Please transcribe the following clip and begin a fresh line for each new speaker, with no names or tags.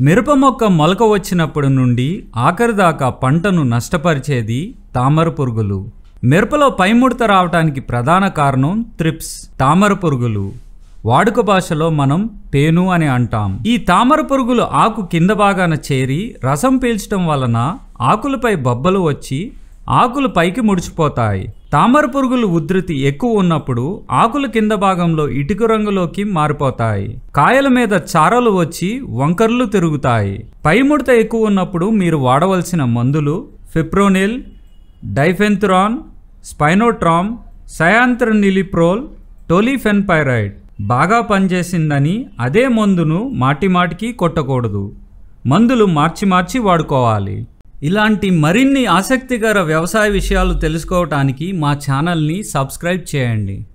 మిరప మొక్క మొలక వచ్చినప్పటి నుండి ఆఖరి దాకా పంటను నష్టపరిచేది తామర పురుగులు. మిరపలో పైముడత రావటానికి ప్రధాన కారణం త్రిప్స్ తామర పురుగులు. వాడుక భాషలో మనం పేను అని అంటాం. ఈ తామర పురుగులు ఆకు కింద భాగాన చేరి రసం పీల్చడం వలన ఆకులపై బొబ్బలు వచ్చి ఆకులు పైకి ముడిచిపోతాయి తామర పురుగులు ఉధృతి ఎక్కువ ఉన్నప్పుడు ఆకుల కింద భాగంలో ఇటుక రంగులోకి మారిపోతాయి. కాయల మీద చారలు వచ్చి వంకర్లు తిరుగుతాయి. పై ముడత ఎక్కువ ఉన్నప్పుడు మీరు వాడవలసిన మందులు ఫిప్రోనిల్ డైఫెన్థురాన్ స్పైనోట్రామ్ సయాంత్రనిలిప్రోల్ టోలిఫెన్పైరైడ్ బాగా పనిచేసిందని అదే మందును మాటిమాటికి కొట్టకూడదు. మందులు మార్చి మార్చి వాడుకోవాలి. ఇలాంటి మరిన్ని ఆసక్తికర వ్యవసాయ విషయాలు తెలుసుకోవటానికి మా ఛానల్ని సబ్స్క్రైబ్ చేయండి.